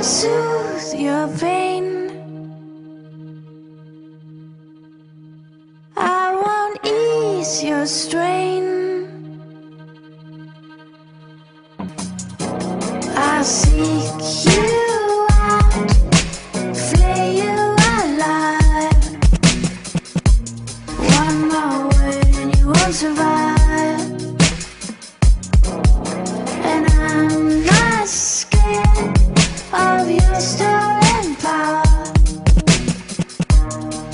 Soothe your pain. I won't ease your strain. I seek you. out, flay you alive. One more word and you won't survive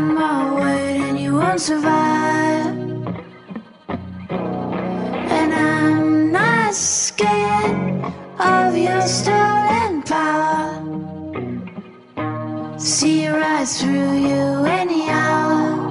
on my word and you won't survive. And I'm not scared of your stolen power. See right through you anyhow.